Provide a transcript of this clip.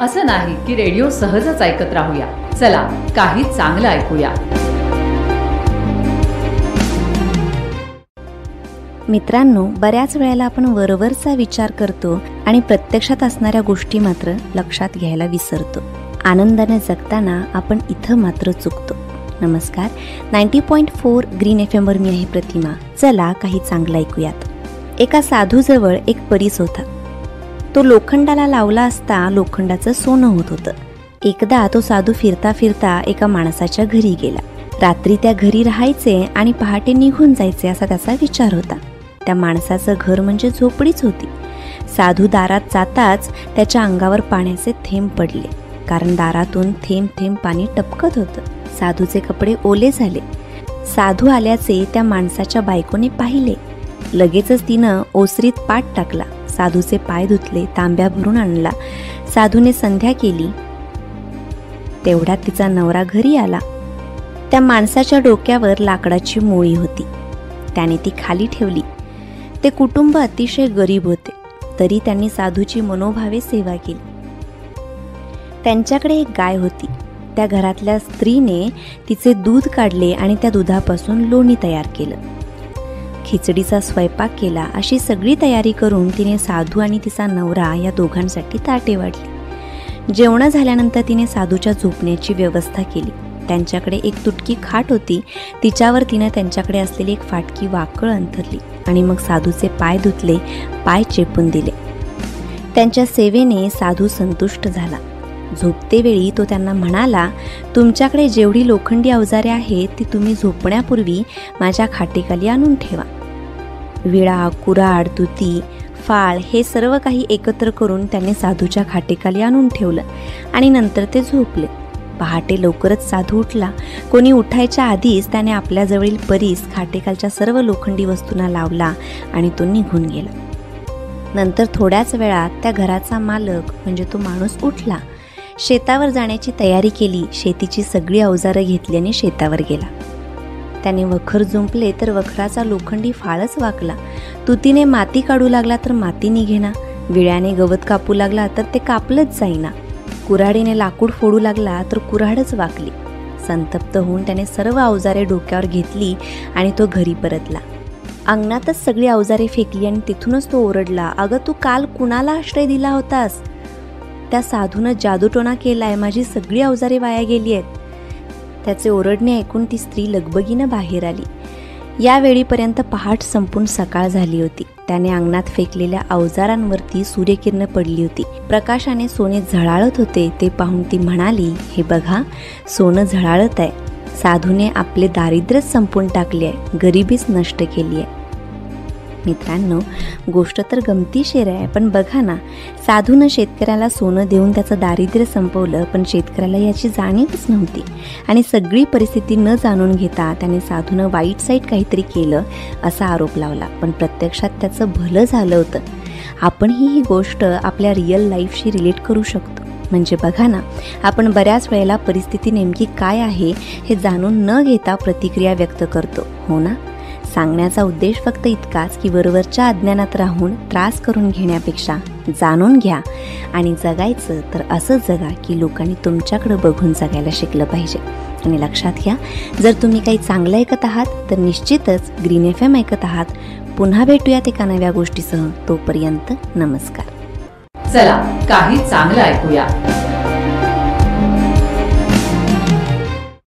असं नाही की रेडिओ सहजच ऐकत राहूया. चला काही चांगलं ऐकूया. मित्रांनो बऱ्याच वेळेला आपण वरवरचा विचार करतो आणि प्रत्यक्षात असणाऱ्या गोष्टी मात्र लक्षात घ्यायला विसरतो. आनंदाने जगताना आपण इथं मात्र चुकतो. नमस्कार. Ninety point four green F एमवर मी आहे प्रतिमा. चला काही चांगलं ऐकूयात. एका साधूजवळ एक परीस होता. तो लोखंडाला लावला असता लोखंडाचं सोनं होत होतं. एकदा तो साधू फिरता फिरता एका माणसाच्या घरी गेला. रात्री त्या घरी राहायचे आणि पहाटे निघून जायचे असा त्याचा विचार होता. त्या माणसाचं घर म्हणजे झोपडीच होती. साधू दारात जाताच त्याच्या अंगावर पाण्याचे थेंब पडले. कारण दारातून थेंब थेंब पाणी टपकत होतं. साधूचे कपडे ओले झाले. साधू आल्याचे त्या माणसाच्या बायकोने पाहिले. लगेचच तिनं ओसरीत पाठ टाकला. साधूचे पाय धुतले तांब्या भरून आणला. साधूने संध्या केली. तेवढ्यात तिचा नवरा घरी आला. त्या माणसाच्या डोक्यावर लाकडाची मोळी होती. त्याने ती खाली ठेवली. ते कुटुंब अतिशय गरीब होते. तरी त्यांनी साधूची मनोभावे सेवा केली. त्यांच्याकडे एक गाय होती. त्या घरातल्या स्त्रीने तिचे दूध काढले आणि त्या दुधापासून लोणी तयार केलं. खिचडीचा स्वयंपाक केला अशी सगळी तयारी करून तिने साधू आणि तिचा नवरा या दोघांसाठी ताटे वाढली जेवण झाल्यानंतर तिने साधूच्या झोपण्याची व्यवस्था केली. त्यांच्याकडे एक तुटकी खाट होती. तिच्यावर तिनं त्यांच्याकडे असलेली एक फाटकी वाकळ अंथरली आणि मग साधूचे पाय धुतले पाय चेपून दिले. त्यांच्या सेवेने साधू संतुष्ट झाला. झोपतेवेळी तो त्यांना म्हणाला तुमच्याकडे जेवढी लोखंडी अवजारे आहेत ती तुम्ही झोपण्यापूर्वी माझ्या खाटेखाली आणून ठेवा. विळा कुराड तुती फाळ हे सर्व काही एकत्र करून त्याने साधूच्या खाटेखाली आणून ठेवलं आणि नंतर ते झोपले. पहाटे लवकरच साधू उठला. कोणी उठायच्या आधीच त्याने आपल्याजवळील परीस खाटेखालच्या सर्व लोखंडी वस्तूंना लावला आणि तो निघून गेला. नंतर थोड्याच वेळात त्या घराचा मालक म्हणजे तो माणूस उठला. शेतावर जाण्याची तयारी केली. शेतीची सगळी अवजारं घेतली आणि शेतावर गेला. त्याने वखर जुंपले तर वखराचा लोखंडी फाळच वाकला. तुतीने माती काढू लागला तर माती निघेना विळ्याने गवत कापू लागला तर ते कापलंच जाईना. कुऱ्हाडीने लाकूड फोडू लागला तर कुऱ्हाडच वाकली. संतप्त होऊन त्याने सर्व अवजारे डोक्यावर घेतली आणि तो घरी परतला. अंगणातच सगळी अवजारे फेकली आणि तिथूनच तो ओरडला अगं तू काल कुणाला आश्रय दिला होतास? त्या साधूनं जादूटोणा केलाय माझी सगळी अवजारे वाया गेली आहेत. त्याचे ओरडणे ऐकून ती स्त्री लगबगीनं बाहेर आली. यावेळीपर्यंत पहाट संपून सकाळ झाली होती. त्याने अंगणात फेकलेल्या अवजारांवरती सूर्यकिरण पडली होती. प्रकाशाने सोने झळाळत होते ते पाहून ती म्हणाली हे बघा सोनं झळाळत आहे. साधूने आपले दारिद्र्यच संपून टाकले आहे. गरिबीच नष्ट केली आहे. मित्रांनो गोष्ट तर गमतीशीर आहे पण बघा ना साधूनं शेतकऱ्याला सोनं देऊन त्याचं दारिद्र्य संपवलं पण शेतकऱ्याला याची जाणीवच नव्हती. आणि सगळी परिस्थिती न जाणून घेता त्याने साधूनं वाईट साईट काहीतरी केलं असा आरोप लावला. पण प्रत्यक्षात त्याचं भलं झालं होतं. आपणही ही गोष्ट आपल्या रिअल लाईफशी रिलेट करू शकतो. म्हणजे बघा ना आपण बऱ्याच वेळेला परिस्थिती नेमकी काय आहे हे जाणून न घेता प्रतिक्रिया व्यक्त करतो. हो ना? सांगण्याचा उद्देश फक्त इतकाच की वरवरच्या अज्ञानात राहून त्रास करून घेण्यापेक्षा जाणून घ्या आणि जगायचं तर असं जगा की लोकांनी तुमच्याकडं बघून जगायला शिकलं पाहिजे. आणि लक्षात घ्या जर तुम्ही काही चांगलं ऐकत आहात तर निश्चितच ग्रीन एफ एम ऐकत आहात. पुन्हा भेटूयात एका नव्या गोष्टीसह. तोपर्यंत नमस्कार. चला काही चांगलं ऐकूया.